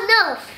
Enough.